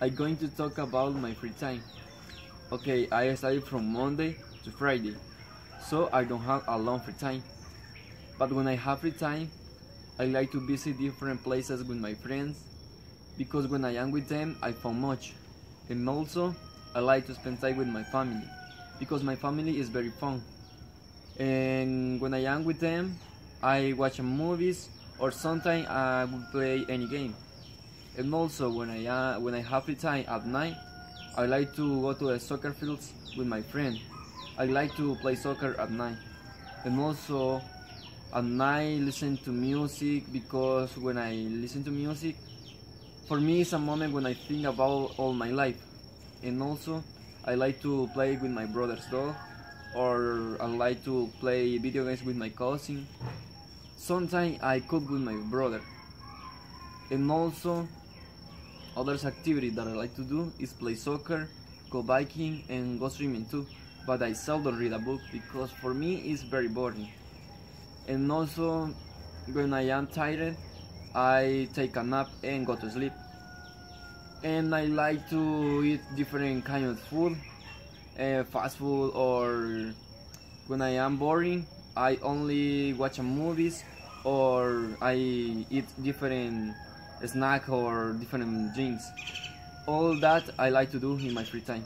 I'm going to talk about my free time. Okay, I study from Monday to Friday, so I don't have a long free time. But when I have free time, I like to visit different places with my friends because when I am with them, I fun much. And also, I like to spend time with my family because my family is very fun. And when I am with them, I watch movies or sometimes I will play any game. And also when I uh, when I have free time at night, I like to go to the soccer fields with my friend. I like to play soccer at night. And also at night listen to music because when I listen to music, for me it's a moment when I think about all my life. And also I like to play with my brother's dog or I like to play video games with my cousin. Sometimes I cook with my brother. And also other activity that I like to do is play soccer, go biking and go swimming too. But I seldom read a book because for me it's very boring. And also when I am tired I take a nap and go to sleep. And I like to eat different kind of food, uh, fast food or when I am boring I only watch movies or I eat different snack or different drinks. All that I like to do in my free time.